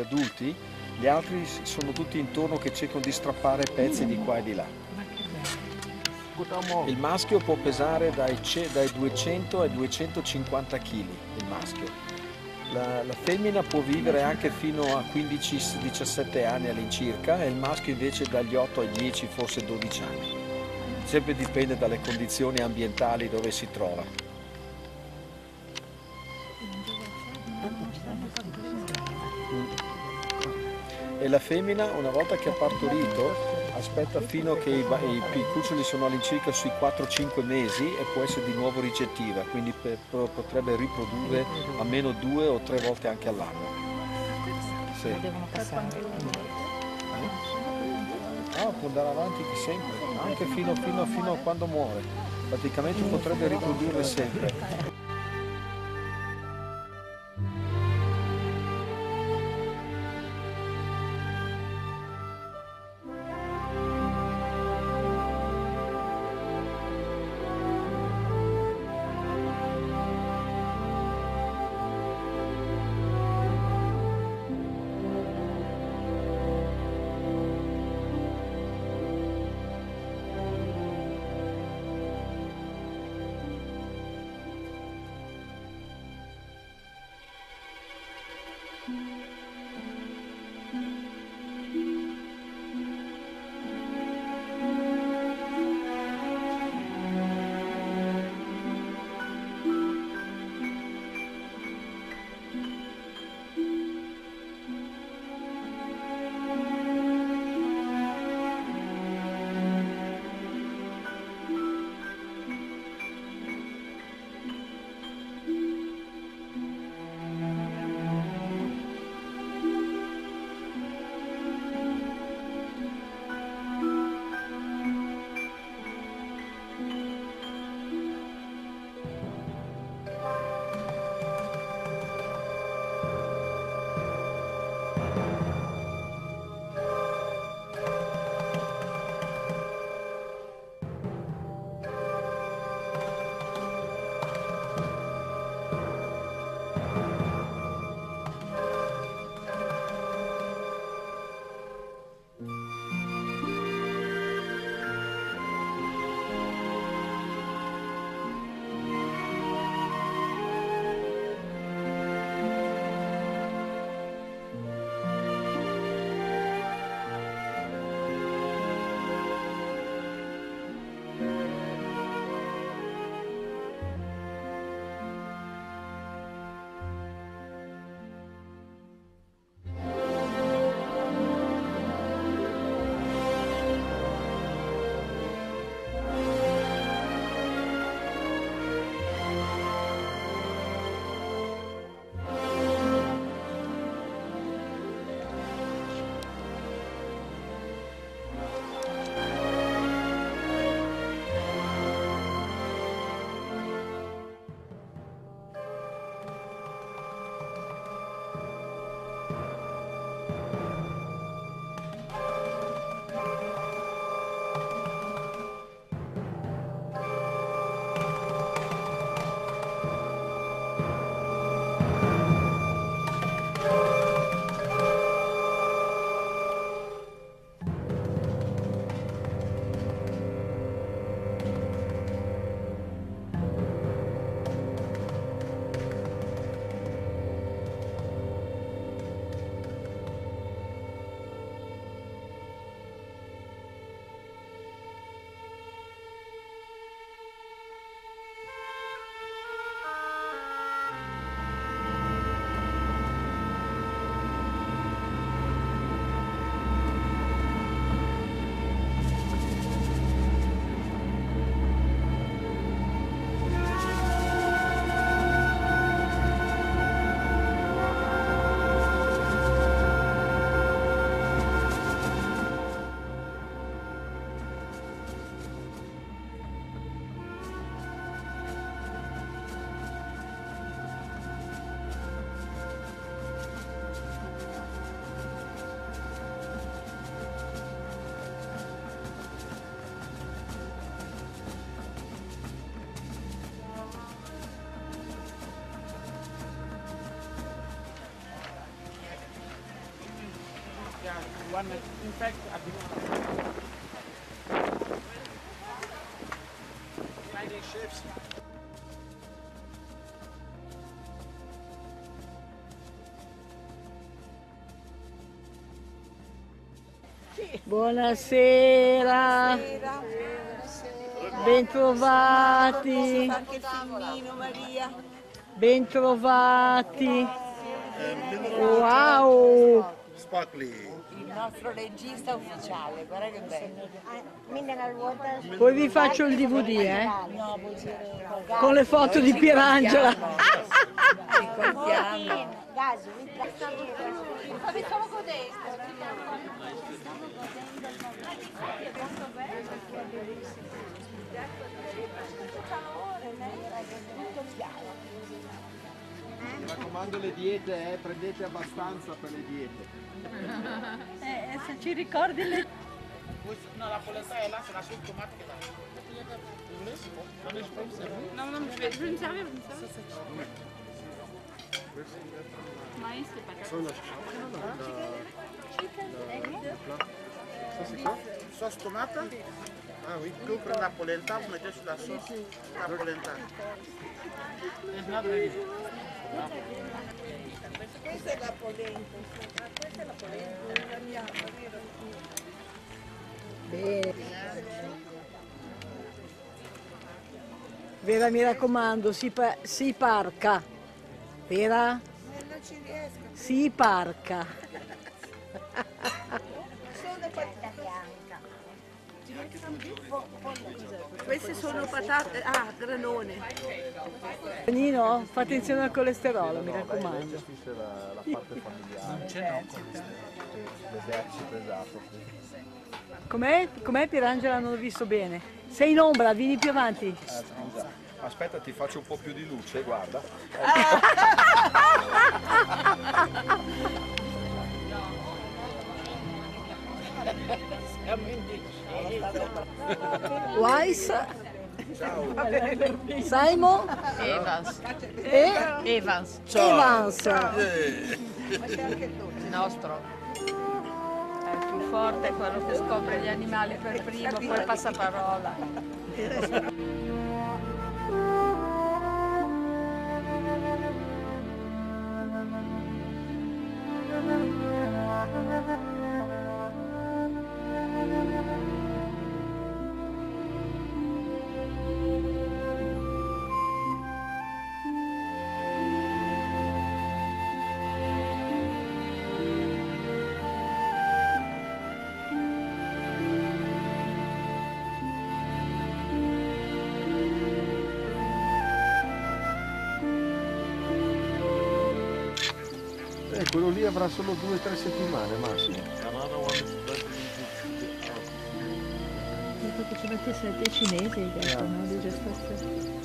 Gli adulti, gli altri sono tutti intorno che cercano di strappare pezzi di qua e di là. Il maschio può pesare dai, ce- dai 200 ai 250 kg, il maschio. La, la femmina può vivere anche fino a 15-17 anni all'incirca e il maschio invece dagli 8 ai 10, forse 12 anni. Sempre dipende dalle condizioni ambientali dove si trova. E la femmina, una volta che ha partorito, aspetta fino a che i, i pi- cuccioli sono all'incirca sui 4-5 mesi e può essere di nuovo ricettiva, quindi per- po- potrebbe riprodurre almeno due o tre volte anche all'anno. Sì. Devono passare. Ah, può andare avanti sempre, anche fino, fino- fino a quando muore. Praticamente potrebbe riprodurre sempre. One, in fact, at the Friday shifts. Buonasera, bentrovati, Anche il filmino, Maria. bentrovati. Wow! Sparkly. Nostro regista ufficiale, guarda che bello. Poi vi faccio il DVD, eh? No, Con le foto di Pierangela. Mi raccomando le diete, eh, prendete abbastanza per le diete. É, essa tiricordi lhe... Não, né? não, não sabe, não sabe. não não não grave. Ça, c'est quoi Sauce tomate Ah oui, tu prends la polenta, vous mettez sur la sauce la polenta. C'est la polenta. Mia, Vera mi raccomando, si, pa- si parca. Vera? Non ci riesco. Si parca. Queste sono patate, ah, granone. Nino, fa attenzione al colesterolo, mi raccomando. La, la parte familiare. Non c'è L'esercito, esatto. Com'è? Com'è Pierangela? Non l'ho visto bene. Sei in ombra, vieni più avanti. Scusa, aspetta ti faccio un po' più di luce, guarda. Weiss. Simon Evans. e Evans, Evans. il nostro. È il più forte, quello che scopre gli animali per primo, poi passa parola. Eh, quello lì avrà solo due o tre settimane massimo. Perché ci mettesse dei cinesi, no? Di gestazione.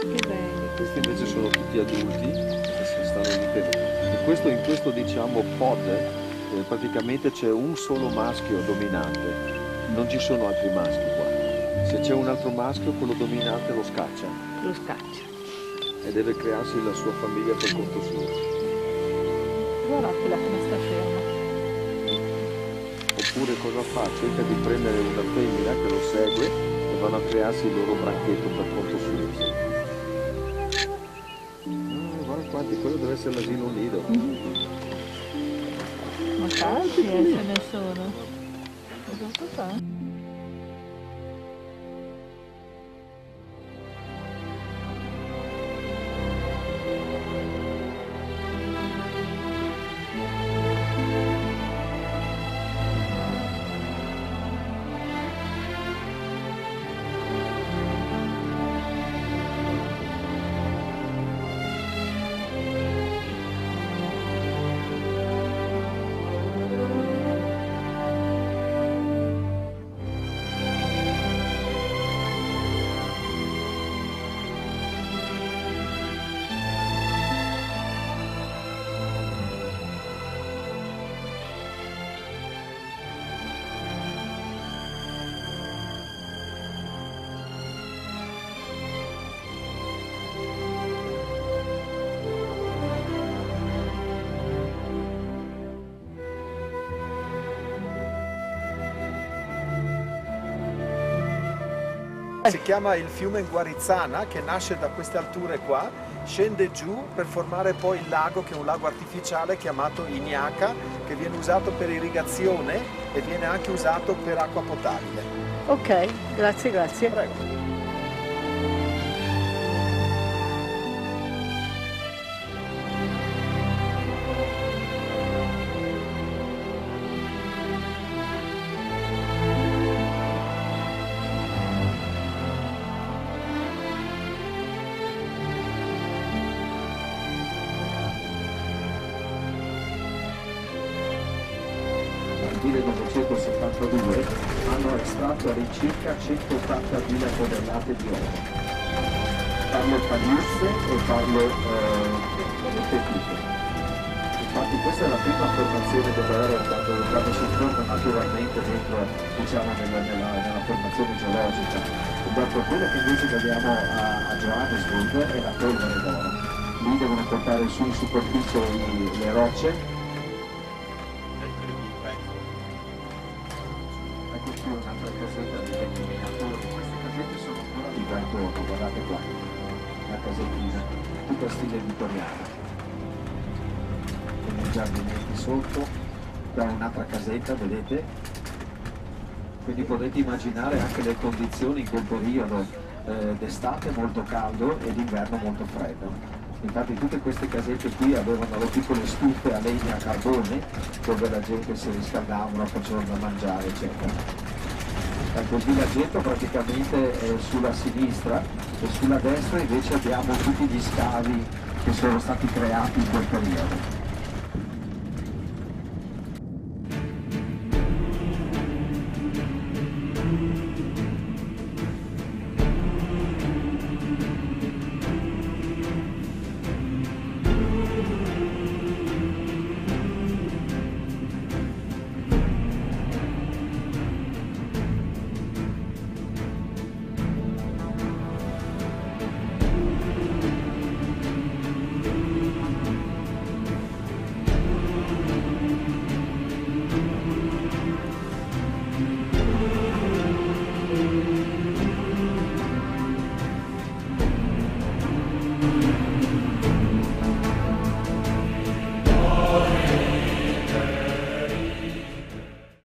Che belli. questi invece sono tutti adulti che si stanno lì per... In questo, in questo diciamo pod eh, praticamente c'è un solo maschio dominante, non ci sono altri maschi qua. Se c'è un altro maschio quello dominante lo scaccia Lo scaccia. E deve crearsi la sua famiglia per conto suo. Guardatela come sta ferma. Oppure cosa fa? Cerca di prendere una femmina che lo segue e vanno a crearsi il loro bracchetto per conto suo. Ah, guarda quanti, quello deve essere l'asilo nido. Ma tanti ce ne sono. Cosa fa? Si chiama il fiume Guarizzana che nasce da queste alture qua, scende giù per formare poi il lago che è un lago artificiale chiamato Ignaca che viene usato per irrigazione e viene anche usato per acqua potabile. Ok, grazie, grazie. Prego. Hanno estratto all'incirca 180.000 tonnellate di oro. Parlo Paliuzze e parlo eh. Infatti questa è la prima formazione dell'oro quando, quando si forma naturalmente dentro, diciamo, nella, nella, nella formazione geologica. Dopo quello che invece vediamo a, a Johannesburg è la polvere d'oro. Lì devono portare su in superficie le rocce intorno, guardate qua. La casettina, tutta stile vittoriano. Con i giardinetti sotto, qua un'altra casetta, vedete? Quindi potete immaginare anche le condizioni in quel periodo eh, d'estate molto caldo e d'inverno molto freddo. Infatti tutte queste casette qui avevano le piccole stufe a legna a carbone dove la gente si riscaldavano, facevano da mangiare, eccetera. Ecco, il villaggetto praticamente è sulla sinistra e sulla destra invece abbiamo tutti gli scavi che sono stati creati in quel periodo.